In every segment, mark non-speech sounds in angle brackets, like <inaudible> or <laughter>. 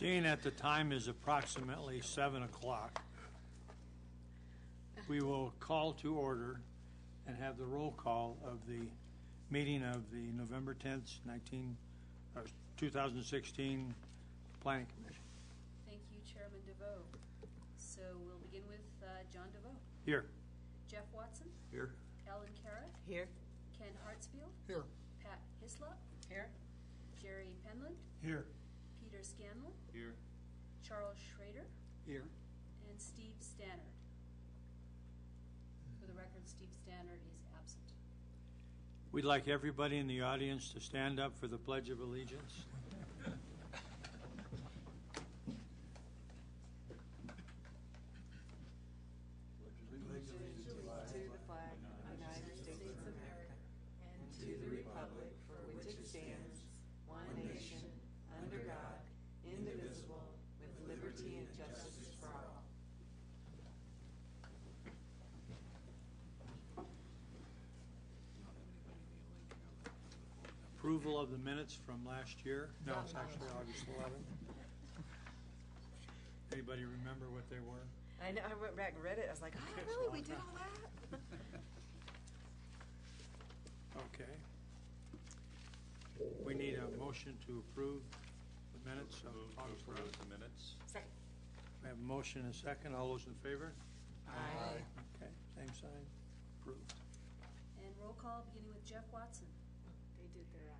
Seeing that the time is approximately 7 o'clock, we will call to order and have the roll call of the meeting of the November 10th, 19, or 2016 Planning Commission. Thank you, Chairman DeVoe. So we'll begin with uh, John DeVoe. Here. Jeff Watson, Here. Ellen Carrick, Here. Ken Hartsfield, Here. Pat Hislop, Here. Jerry Penland, Here. Peter Scanlon, Here. Charles Schrader, Here. and Steve Stannard. For the record, Steve Stannard is absent. We'd like everybody in the audience to stand up for the Pledge of Allegiance. To the flag of the United States of America and to the republic for which it stands, one nation, under God, indivisible, with liberty and justice for all. Approval of the minutes from last year? No, it's actually August 11th. Anybody remember what they were? I know, I went back and read it, I was like, oh, really, we did all that? <laughs> Okay. We need a motion to approve the minutes of Move to August approve 11th. the minutes. Second. We have a motion and a second. All those in favor? Aye. Okay, same sign. Approved. And roll call, beginning with Jeff Watson. They did their eyes. We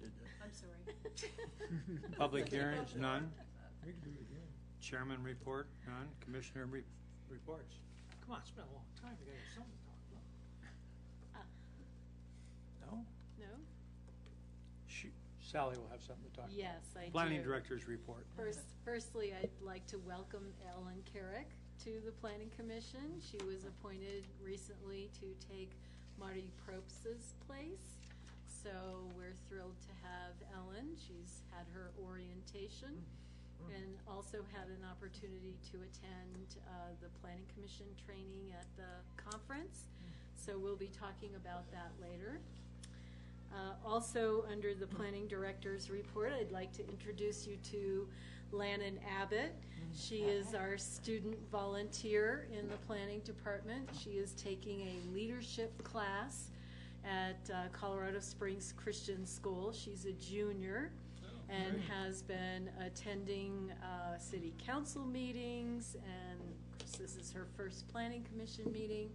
did that. I'm sorry. <laughs> Public hearings, none. Chairman report, none. Commissioner re- reports. Come on, it's been a long time. We gotta have something to talk about. Uh. No? No? She- Sally will have something to talk about. Yes, I do. Planning Director's report. First, firstly, I'd like to welcome Ellen Carrick to the Planning Commission. She was appointed recently to take Marty Propst's place. So we're thrilled to have Ellen. She's had her orientation and also had an opportunity to attend uh, the Planning Commission training at the conference. So we'll be talking about that later. Uh, Also, under the Planning Director's report, I'd like to introduce you to Lannon Abbott. She is our student volunteer in the Planning Department. She is taking a leadership class at uh, Colorado Springs Christian School. She's a junior and has been attending uh, city council meetings, and of course, this is her first Planning Commission meeting.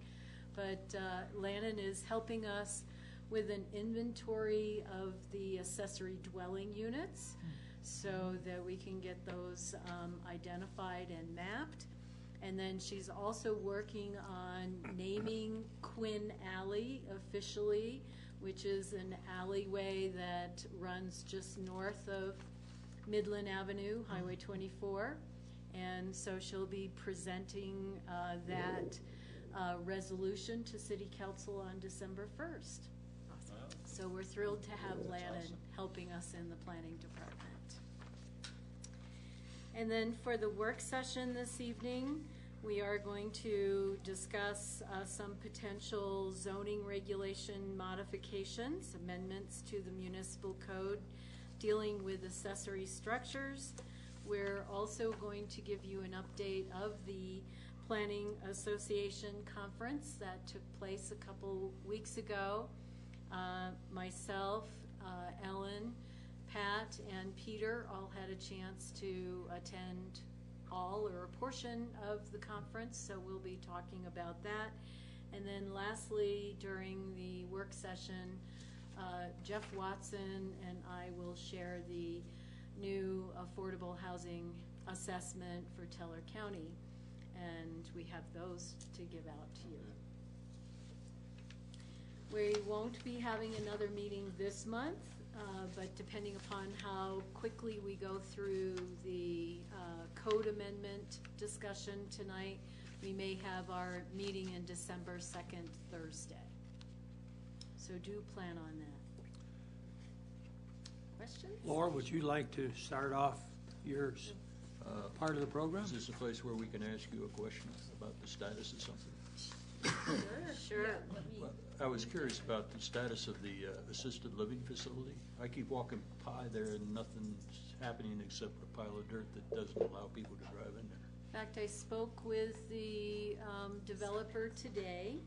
But uh, Lannon is helping us with an inventory of the accessory dwelling units so that we can get those um, identified and mapped. And then she's also working on naming Quinn Alley officially, which is an alleyway that runs just north of Midland Avenue, Highway 24. And so she'll be presenting uh, that uh, resolution to City Council on December 1st. Wow. So we're thrilled to have That's Lannon awesome. helping us in the planning department. And then for the work session this evening, we are going to discuss uh, some potential zoning regulation modifications, amendments to the municipal code dealing with accessory structures. We're also going to give you an update of the Planning Association conference that took place a couple weeks ago. Uh, Myself, uh, Ellen, Pat, and Peter all had a chance to attend all or a portion of the conference, so we'll be talking about that. And then lastly, during the work session, uh, Jeff Watson and I will share the new affordable housing assessment for Teller County, and we have those to give out to you. We won't be having another meeting this month, uh, but depending upon how quickly we go through the uh, code amendment discussion tonight, we may have our meeting in December 2nd, Thursday. So do plan on that. Questions? Laura, would you like to start off your Uh, part of the program? Is this a place where we can ask you a question about the status of something? Sure. Yeah, let me, I was curious about the status of the uh, assisted living facility. I keep walking by there and nothing's happening except a pile of dirt that doesn't allow people to drive in there. In fact, I spoke with the um, developer today,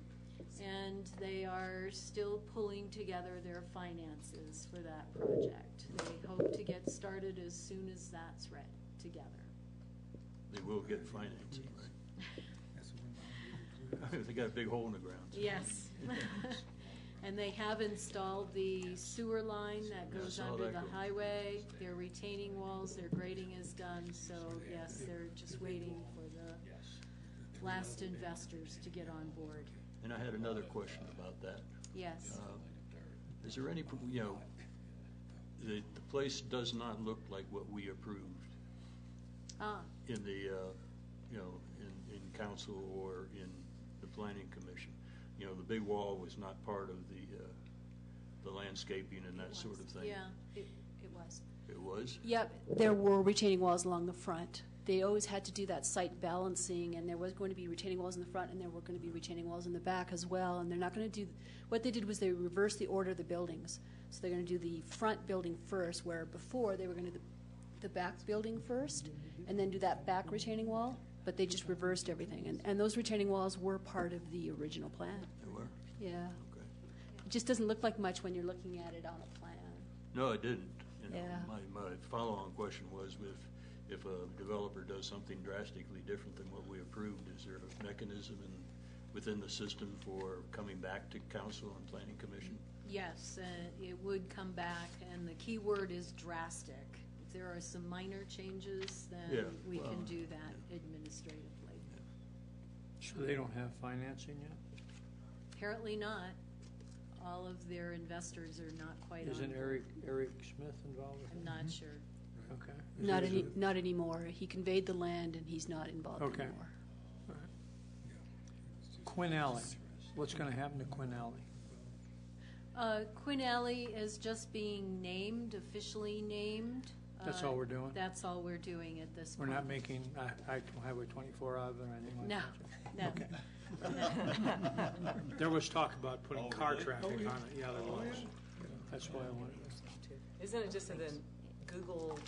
and they are still pulling together their finances for that project. They hope to get started as soon as that's ready, together. They will get financing, right? <laughs> They got a big hole in the ground. Yes. <laughs> And they have installed the sewer line that Yeah, I goes saw under that the go. highway. Their retaining walls, their grading is done, so yes, they're just waiting for the last investors to get on board. And I had another question about that. Yes. Uh, Is there any, you know, the, the place does not look like what we approved Ah, in the, uh, you know, in, in council or in planning commission. You know, the big wall was not part of the, uh, the landscaping and that sort of thing. yeah, it, it was. It was? Yep, there were retaining walls along the front. They always had to do that site balancing, and there was going to be retaining walls in the front, and there were going to be retaining walls in the back as well. And they're not going to do, what they did was they reversed the order of the buildings. So they're going to do the front building first, where before they were going to do the, the back building first, and then do that back retaining wall. But they just reversed everything, and, and those retaining walls were part of the original plan. They were? Yeah, Okay. it just doesn't look like much when you're looking at it on a plan. No, it didn't. You know, Yeah. my, my follow-on question was if, if a developer does something drastically different than what we approved, is there a mechanism in, within the system for coming back to council and planning commission? Yes, uh, it would come back, and the key word is drastic. If there are some minor changes, Yeah, then we well, can do that yeah. Administratively. So they don't have financing yet? Apparently not. All of their investors are not quite on. Isn't board. Eric, Eric Smith involved with I'm that? not sure. Okay. Is Not he- any, not anymore. He conveyed the land, and he's not involved Okay. anymore. Quinn Alley, what's gonna happen to Quinn Alley? Uh, Quinn Alley is just being named, officially named. That's Uh, all we're doing? That's all we're doing at this point. We're point. not making uh, I- Highway 24 out of it or anything like No, that? no. Okay. <laughs> There was talk about putting car traffic on it, yeah, there was. That's why I wanted to. isn't it just so then Google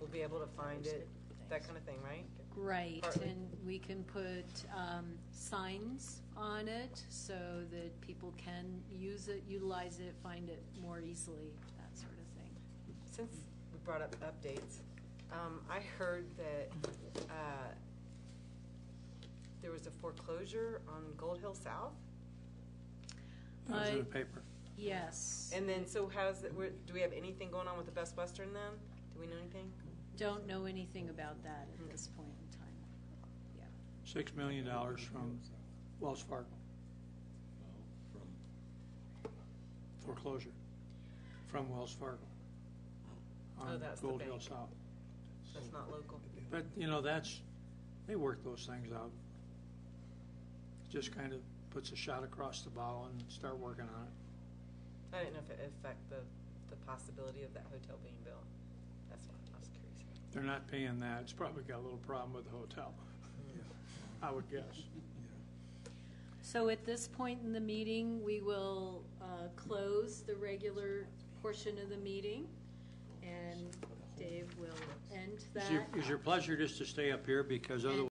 will be able to find it, that kind of thing, right? Right, Partly. and we can put um, signs on it so that people can use it, utilize it, find it more easily, that sort of thing. Since we brought up updates, um, I heard that, uh, there was a foreclosure on Gold Hill South? That was in I- the paper. Yes. And then, so how's it, where- do we have anything going on with the Best Western then? Do we know anything? Don't know anything about that at this point in time. Yeah. Six million dollars from Wells Fargo From, foreclosure, from Wells Fargo. Oh, on that's the Gold Hill bank. South. That's not local. But, you know, that's, they work those things out. Just kind of puts a shot across the bow and start working on it. I didn't know if it affect the, the possibility of that hotel being built. That's what I was curious about. They're not paying that, it's probably got a little problem with the hotel, I would guess. So at this point in the meeting, we will uh, close the regular portion of the meeting, and Dave will end Is that. your, is your pleasure just to stay up here, because otherwise